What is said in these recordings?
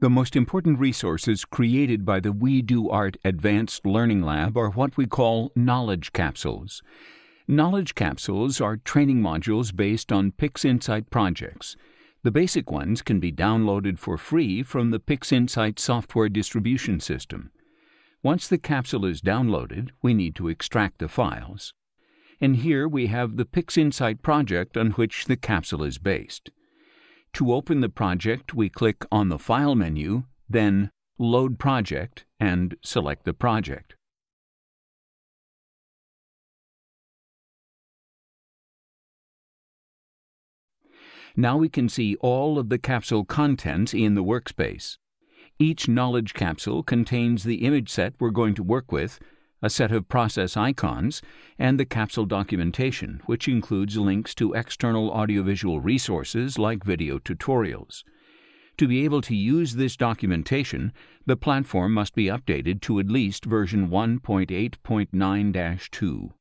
The most important resources created by the WeDoArt Advanced Learning Lab are what we call knowledge capsules. Knowledge capsules are training modules based on PixInsight projects. The basic ones can be downloaded for free from the PixInsight software distribution system. Once the capsule is downloaded, we need to extract the files. And here we have the PixInsight project on which the capsule is based. To open the project, we click on the File menu, then Load Project, and select the project. Now we can see all of the capsule contents in the workspace. Each knowledge capsule contains the image set we're going to work with, a set of process icons, and the capsule documentation, which includes links to external audiovisual resources like video tutorials. To be able to use this documentation, the platform must be updated to at least version 1.8.9 2.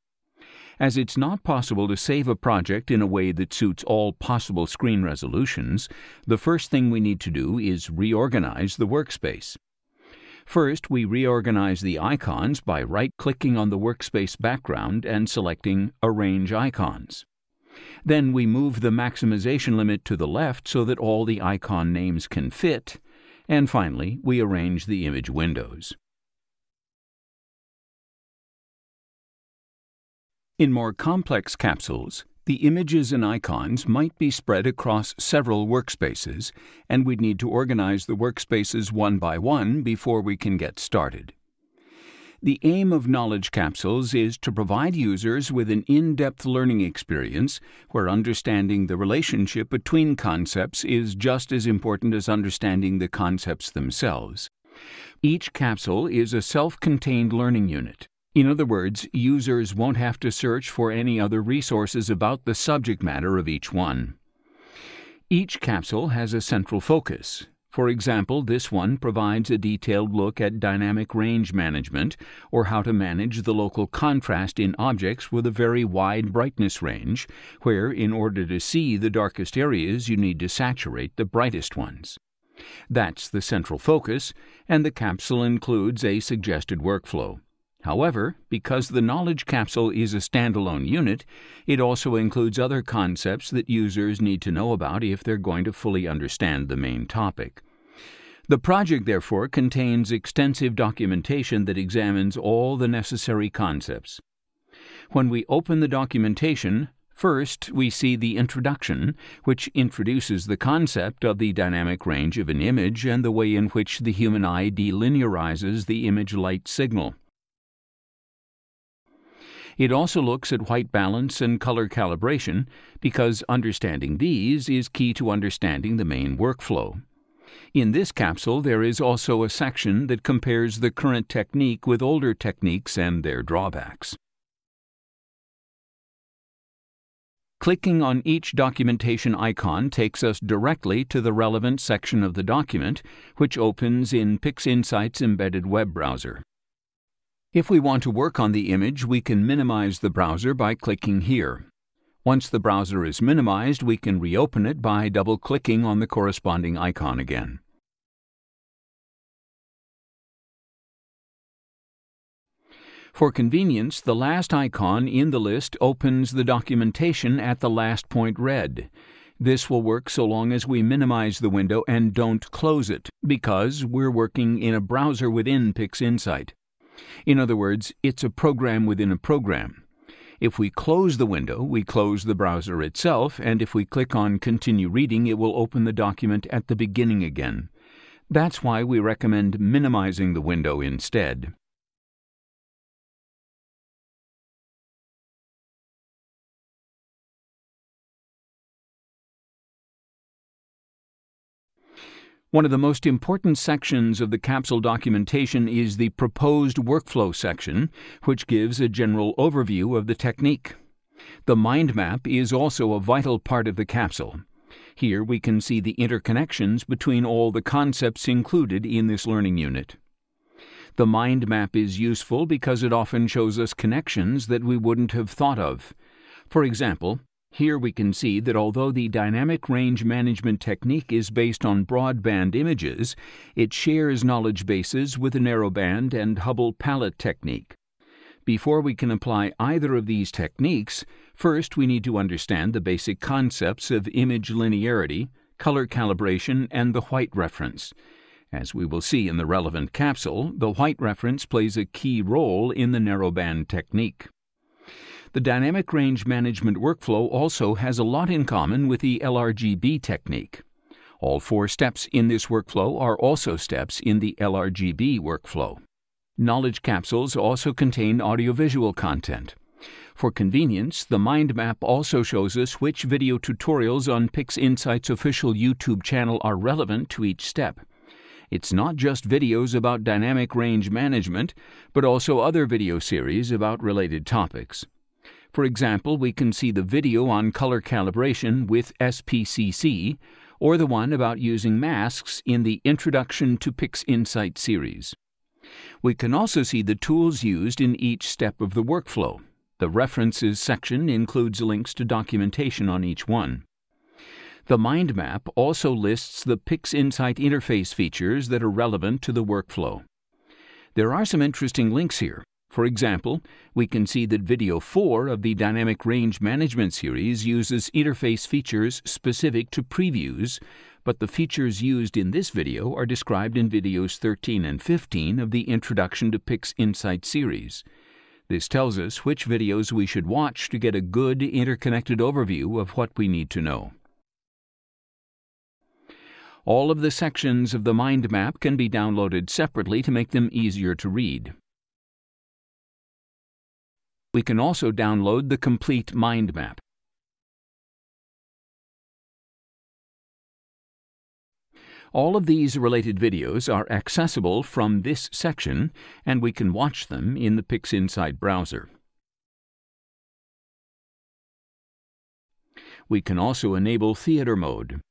As it's not possible to save a project in a way that suits all possible screen resolutions, the first thing we need to do is reorganize the workspace. First, we reorganize the icons by right-clicking on the workspace background and selecting Arrange Icons. Then we move the maximization limit to the left so that all the icon names can fit. And finally, we arrange the image windows. In more complex capsules, the images and icons might be spread across several workspaces, and we'd need to organize the workspaces one by one before we can get started. The aim of Knowledge Capsules is to provide users with an in depth learning experience where understanding the relationship between concepts is just as important as understanding the concepts themselves. Each capsule is a self contained learning unit in other words, users won't have to search for any other resources about the subject matter of each one. Each capsule has a central focus. For example, this one provides a detailed look at dynamic range management, or how to manage the local contrast in objects with a very wide brightness range, where, in order to see the darkest areas, you need to saturate the brightest ones. That's the central focus, and the capsule includes a suggested workflow. However, because the knowledge capsule is a standalone unit, it also includes other concepts that users need to know about if they're going to fully understand the main topic. The project, therefore, contains extensive documentation that examines all the necessary concepts. When we open the documentation, First, we see the introduction, which introduces the concept of the dynamic range of an image and the way in which the human eye delinearizes the image light signal. It also looks at white balance and color calibration because understanding these is key to understanding the main workflow. In this capsule, there is also a section that compares the current technique with older techniques and their drawbacks. Clicking on each documentation icon takes us directly to the relevant section of the document, which opens in PixInsight's embedded web browser. If we want to work on the image, we can minimize the browser by clicking here. Once the browser is minimized, we can reopen it by double-clicking on the corresponding icon again. For convenience, the last icon in the list opens the documentation at the last point read. This will work so long as we minimize the window and don't close it, because we're working in a browser within PixInsight. In other words, it's a program within a program. If we close the window, we close the browser itself, and if we click on Continue Reading, it will open the document at the beginning again. That's why we recommend minimizing the window instead. One of the most important sections of the capsule documentation is the proposed workflow section, which gives a general overview of the technique. The mind map is also a vital part of the capsule. Here we can see the interconnections between all the concepts included in this learning unit. The mind map is useful because it often shows us connections that we wouldn't have thought of. For example, Here we can see that although the dynamic range management technique is based on broadband images, it shares knowledge bases with the narrowband and Hubble palette technique. Before we can apply either of these techniques, first we need to understand the basic concepts of image linearity, color calibration, and the white reference. As we will see in the relevant capsule, the white reference plays a key role in the narrowband technique. The dynamic range management workflow also has a lot in common with the LRGB technique. All four steps in this workflow are also steps in the LRGB workflow. Knowledge capsules also contain audiovisual content. For convenience, the mind map also shows us which video tutorials on PixInsight's official YouTube channel are relevant to each step. It's not just videos about dynamic range management, but also other video series about related topics. For example, we can see the video on color calibration with SPCC, or the one about using masks in the Introduction to PixInsight series. We can also see the tools used in each step of the workflow. The References section includes links to documentation on each one. The mind map also lists the PixInsight interface features that are relevant to the workflow. There are some interesting links here. For example, we can see that video 4 of the Dynamic Range Management series uses interface features specific to previews, but the features used in this video are described in videos 13 and 15 of the Introduction to PixInsight series. This tells us which videos we should watch to get a good interconnected overview of what we need to know. All of the sections of the mind map can be downloaded separately to make them easier to read. We can also download the complete mind map. All of these related videos are accessible from this section, and we can watch them in the PixInsight browser. We can also enable theater mode.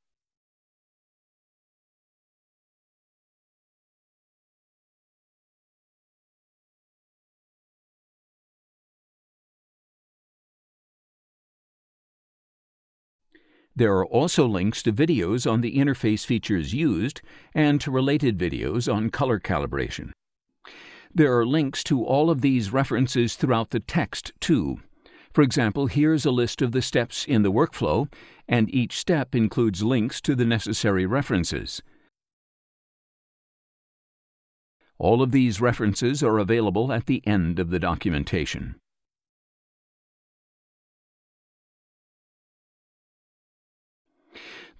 There are also links to videos on the interface features used and to related videos on color calibration. There are links to all of these references throughout the text, too. For example, here's a list of the steps in the workflow, and each step includes links to the necessary references. All of these references are available at the end of the documentation.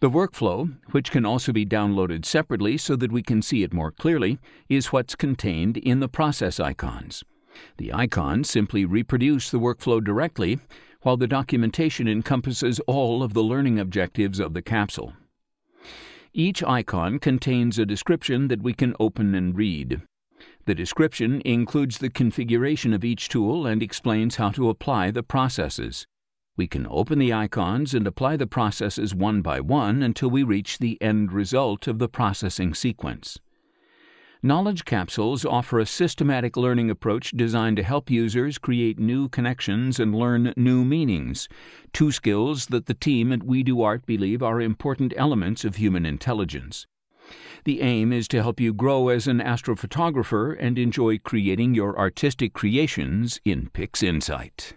The workflow, which can also be downloaded separately so that we can see it more clearly, is what's contained in the process icons. The icons simply reproduce the workflow directly, while the documentation encompasses all of the learning objectives of the capsule. Each icon contains a description that we can open and read. The description includes the configuration of each tool and explains how to apply the processes. We can open the icons and apply the processes one by one until we reach the end result of the processing sequence. Knowledge capsules offer a systematic learning approach designed to help users create new connections and learn new meanings, two skills that the team at WeDoArt believe are important elements of human intelligence. The aim is to help you grow as an astrophotographer and enjoy creating your artistic creations in PixInsight.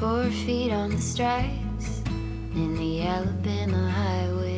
Four feet on the stripes in the Alabama highway.